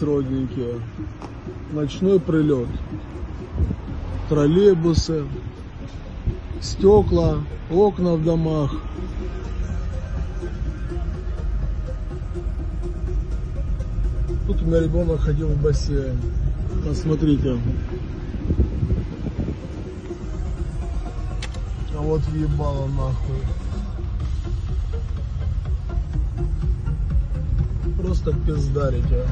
родненькие. Ночной прилет. Троллейбусы, стекла, окна в домах. Тут у меня ребенок ходил в бассейн. Посмотрите. А вот ебало нахуй. Просто пиздарите.